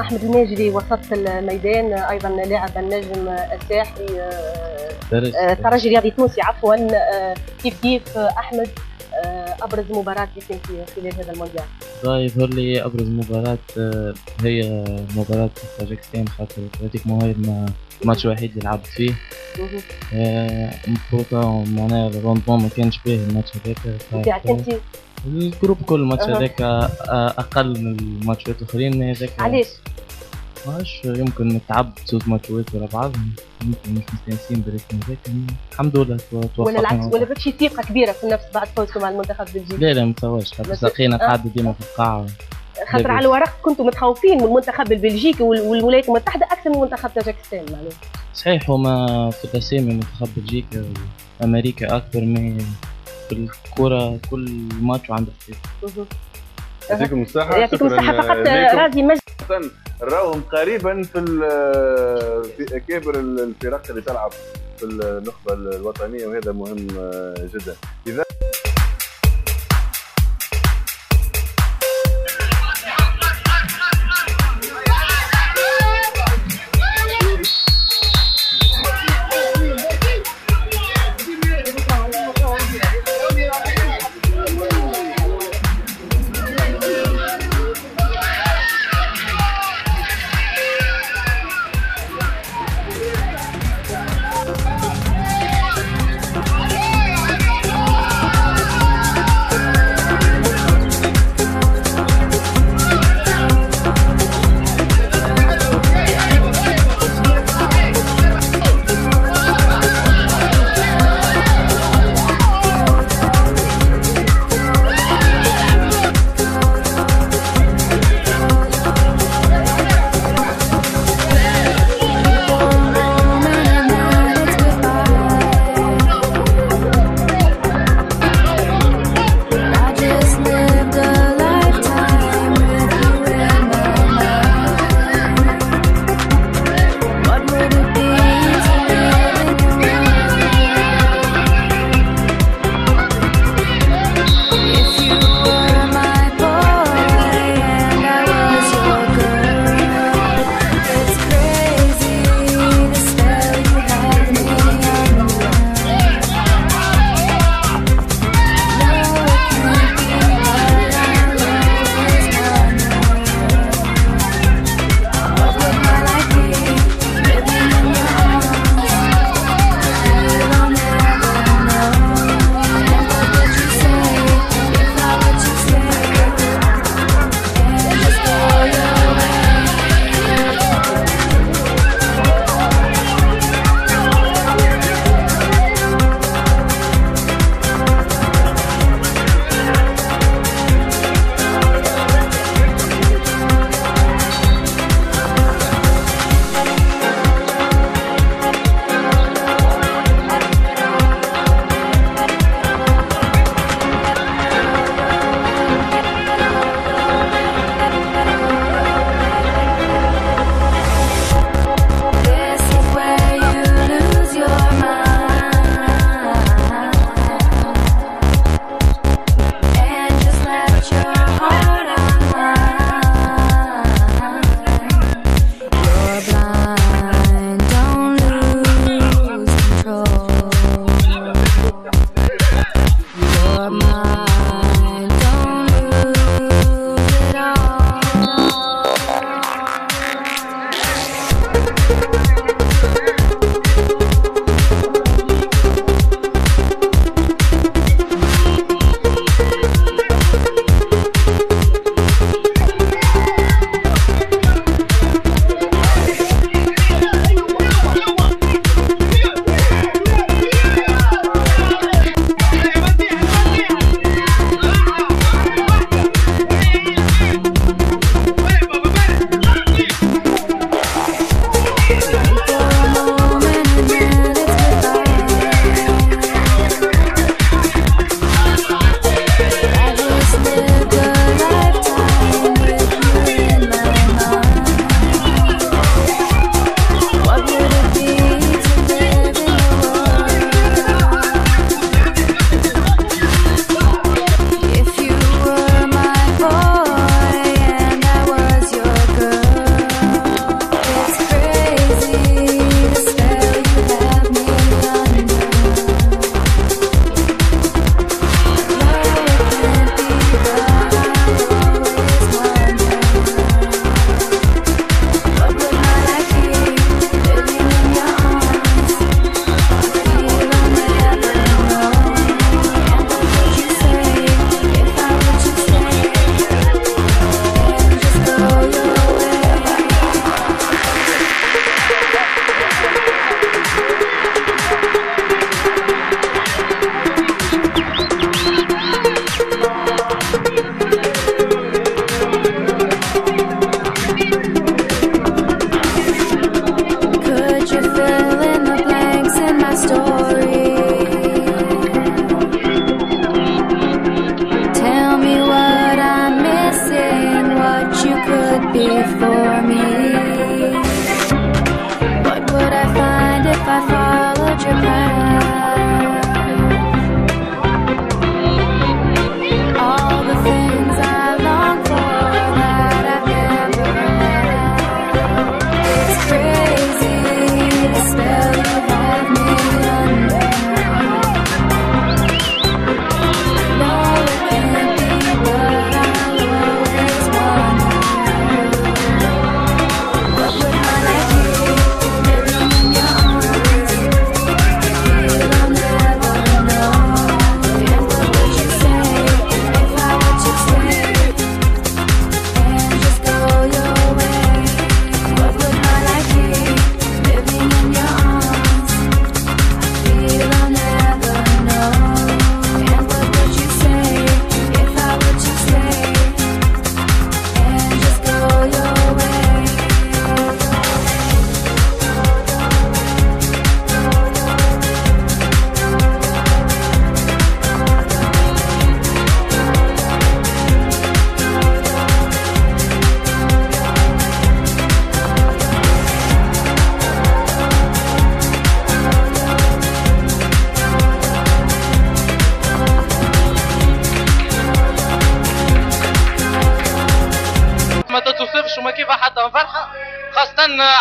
أحمد الماجدي وسط الميدان أيضا لاعب النجم الساحلي آه، آه، ترجي رياضي تونسي عفوا آه، كيف كيف أحمد أبرز مباراة في خلال هذا المونديال؟ طيب يظهر لي أبرز مباراة آه، هي مباراة طاجكستان خاطر مواهب ما ماتش وحيد لعبت فيه. آه، مبروطة معناها الروندمون ما كانش باهي الماتش هذاك ال groupe كل الماتش. هذاك آه، أقل من الماتشات الأخرين ما هذاك علاش؟ معرفش يمكن تعب زوز ماتشات ورا بعضهم يمكن مش مستانسين بال rythme هذاك الحمد لله تو- ولا توفقنا العكس ولا فيك شي ثقة كبيرة في النفس بعد فوزكم على المنتخب البلجيكي لا لا متصورش خاطر بس- ساقينا آه. قاعدة ديما في القاعة خاطر على الورق كنتم متخوفين من المنتخب البلجيكي وال- والولايات المتحدة أكثر من منتخب طاجكستان معناها صحيح هما في الأسامي منتخب بلجيكا وأمريكا أكبر من في الكرة كل ماتش عنده اختلاف. يعطيكم الصحة يعطيكم الصحة فقط. رازي مجد. نراهم قريبا في في اكابر الفرق اللي تلعب في النخبة الوطنية وهذا مهم جدا. إذا before me.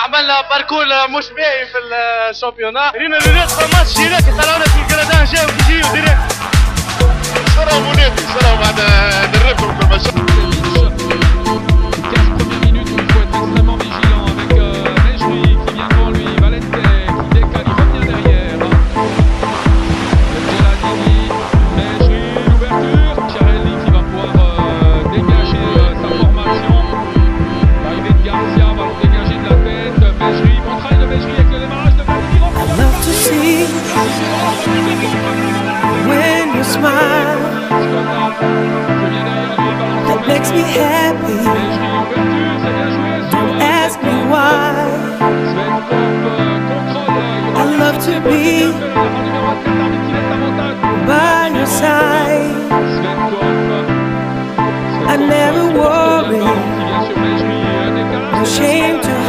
عملنا باركور مش باهي في الشامبيونات. رينا لونات ماتش ديريكت خلونا في الجرادان جاو يجيو ديريكت شراو منادي شراو بعد دربهم في المشروع when you smile. That makes me happy. Don't ask me why. I love to be by your side. I never worry. No shame to